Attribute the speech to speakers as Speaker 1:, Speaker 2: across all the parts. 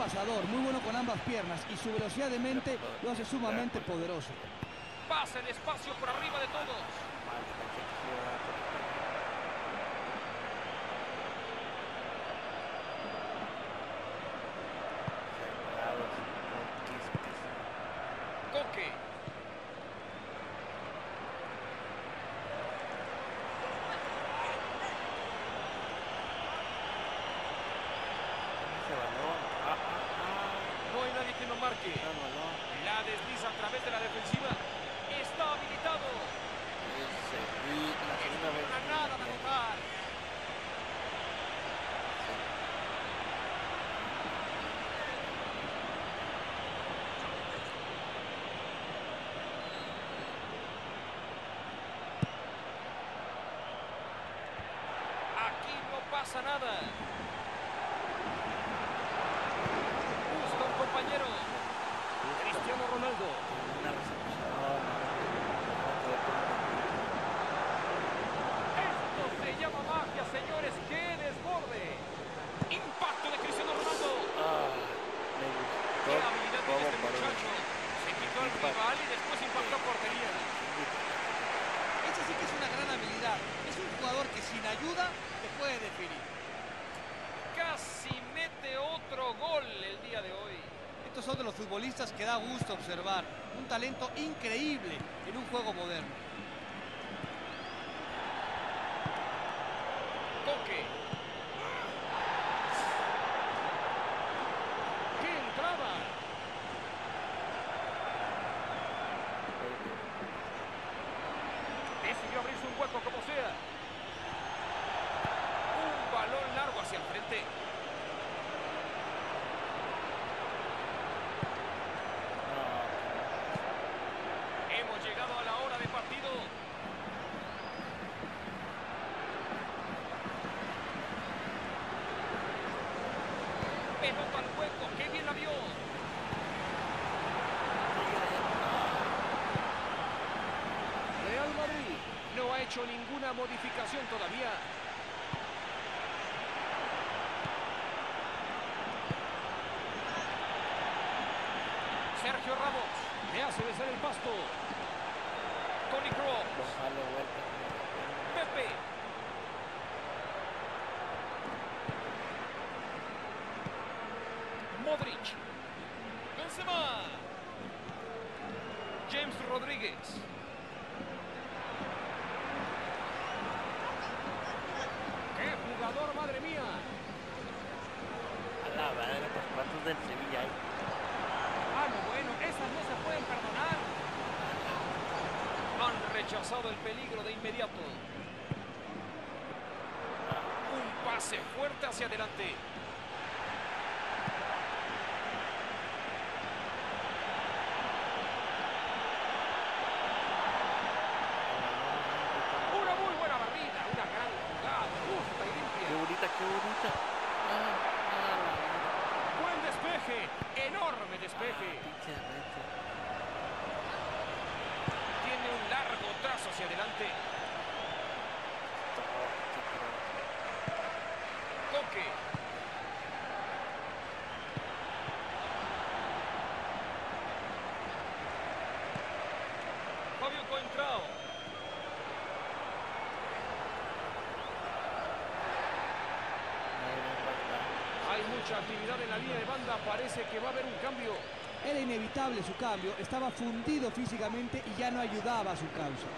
Speaker 1: pasador, muy bueno con ambas piernas y su velocidad de mente lo hace sumamente poderoso.
Speaker 2: Pase despacio por arriba de todos. Coque.
Speaker 3: Ese balón. Ah, ah,
Speaker 2: No hay nadie que lo marque.
Speaker 3: ah. El balón.
Speaker 2: La desliza a través de la defensiva. Está habilitado.
Speaker 3: La segunda vez.
Speaker 2: Para nada de anotar. Aquí no pasa nada. Un compañero. Y después impactó portería.
Speaker 1: Esa sí que es una gran habilidad. Es un jugador que sin ayuda te puede definir.
Speaker 2: Casi mete otro gol el día de hoy.
Speaker 1: Estos son de los futbolistas que da gusto observar. Un talento increíble en un juego moderno.
Speaker 2: Coque. ¡Qué entrada! Decidió abrirse un hueco como sea. Un balón largo hacia el frente. Hemos llegado a la hora de partido. Pelota al hueco, qué bien la vio. Real Madrid no ha modificación todavía. Sergio Ramos le hace besar el pasto. Tony
Speaker 3: vuelta.
Speaker 2: Pepe. Modric. Benzema. James Rodríguez. ¡Qué jugador, madre mía!
Speaker 3: A la madre, pues cuántos del Sevilla hay.
Speaker 2: Ah, no, bueno, esas no se pueden perdonar. Han rechazado el peligro de inmediato. Un pase fuerte hacia adelante. Una muy buena barrida, una gran jugada, justa y
Speaker 3: Qué
Speaker 2: limpia.
Speaker 3: bonita, qué bonita. Ah, ah, la madre.
Speaker 2: Buen despeje,
Speaker 3: reto.
Speaker 2: Tiene un largo trazo hacia adelante. Coque. Mucha actividad en la línea de banda. Parece que va a haber un cambio.
Speaker 1: Era inevitable su cambio, estaba fundido físicamente y ya no ayudaba a su causa.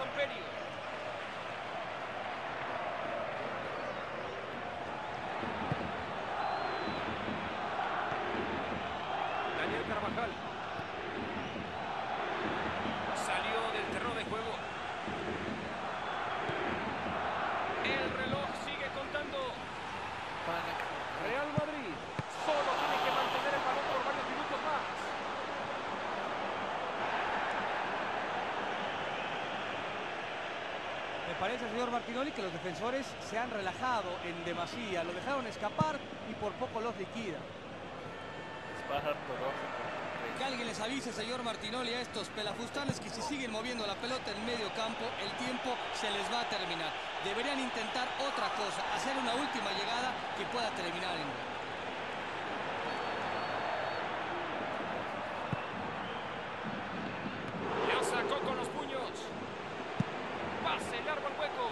Speaker 2: some videos.
Speaker 4: Parece, señor Martinoli, que los defensores se han relajado en demasía, lo dejaron escapar y por poco los liquida.
Speaker 1: Que alguien les avise, señor Martinoli, a estos pelafustanes que si siguen moviendo la pelota en medio campo, el tiempo se les va a terminar. Deberían intentar otra cosa, hacer una última llegada que pueda terminar en gol.
Speaker 2: La sacó con los puños. Pase largo al hueco.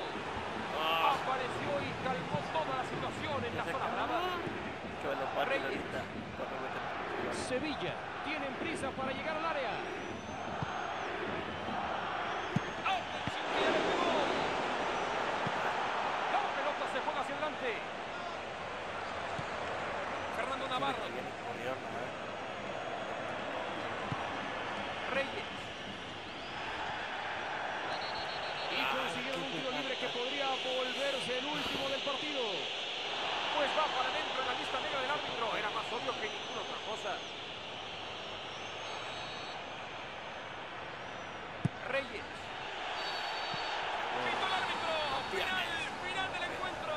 Speaker 3: Ah,
Speaker 2: Apareció y calmó toda la situación en la
Speaker 3: se
Speaker 2: zona
Speaker 3: acabó.
Speaker 2: brava.
Speaker 3: Cholo, parte
Speaker 2: Reyes.
Speaker 3: ahorita. Corre, vete.
Speaker 2: Sevilla tienen prisa para llegar al área. ¡Atención que ya le pegó! La pelota se juega hacia adelante. Fernando Navarro.
Speaker 3: Sí, viene corrieron, a ver.
Speaker 2: Reyes. Y consiguieron un tiro libre que podría volverse el último del partido. Pues va para adentro en la lista negra del árbitro. Era más obvio que ninguna otra cosa. Reyes. Pitó el árbitro. Final, final del encuentro.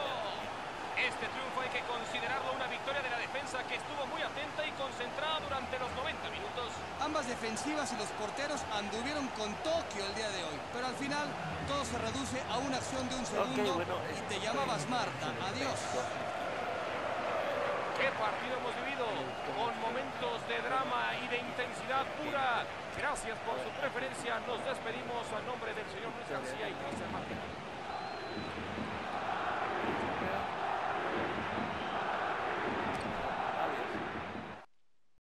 Speaker 2: Este triunfo hay que considerarlo una victoria de la defensa que estuvo muy atenta y concentrada durante los 90 minutos.
Speaker 1: Ambas defensivas y los porteros anduvieron con Tokio el día de hoy, pero al final todo se reduce a una acción de un segundo
Speaker 3: bueno,
Speaker 1: y te
Speaker 3: fue-
Speaker 1: llamabas Marta. Adiós.
Speaker 2: ¿Qué partido hemos vivido? Con momentos de drama y de intensidad pura. Gracias por su preferencia. Nos despedimos a nombre del señor Luis García y Cristian Martín.